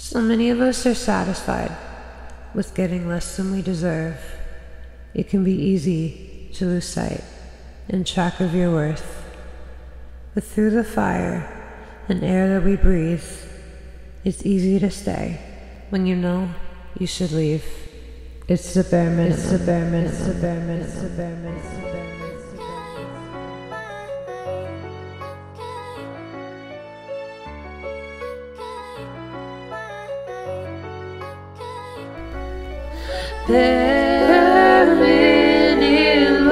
So many of us are satisfied with getting less than we deserve. It can be easy to lose sight and track of your worth. But through the fire and air that we breathe, it's easy to stay when you know you should leave. It's the bare minimum. It's the bare minimum. It's the bare minimum. It's the bare minimum. Burning in.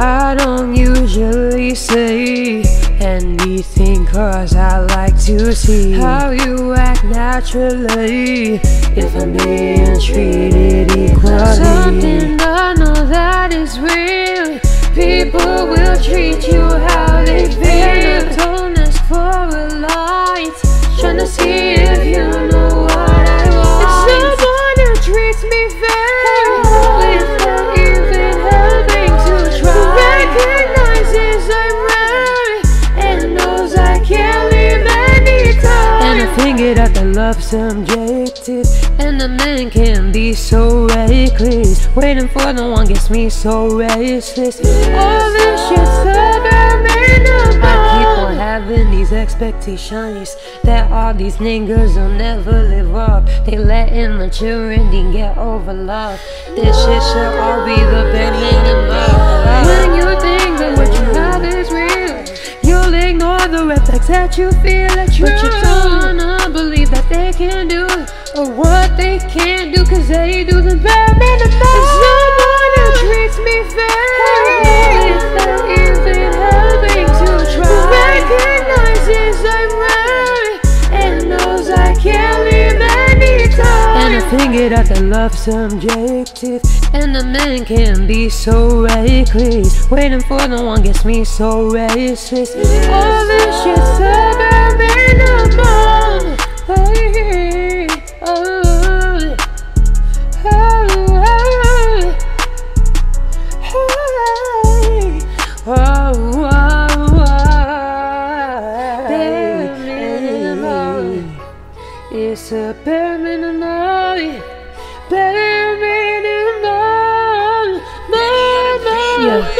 I don't usually say anything cause I like to see how you act naturally if I'm being treated equally. Something I know that is real. People will treat you Figured out the love subjective, and a man can be so reckless. Waiting for no one gets me so restless. All this shit's minimum. I keep on having these expectations that all these niggas will never live up. They let immaturity get over love. This shit should all be the bare minimum. When you think that what you have is real, you'll ignore the red flags that you feel are true. They can do or what they can't do, cause they do the bare minimum. If someone who treats me fair without even helping to try, recognizes I'm right and knows I can't leave anytime. And I figured out that love's subjective, and a man can be so reckless. Waiting for no one gets me so restless. All this shit's a Yes, uh, bury me tonight. Bury me tonight. Bury me. Yeah.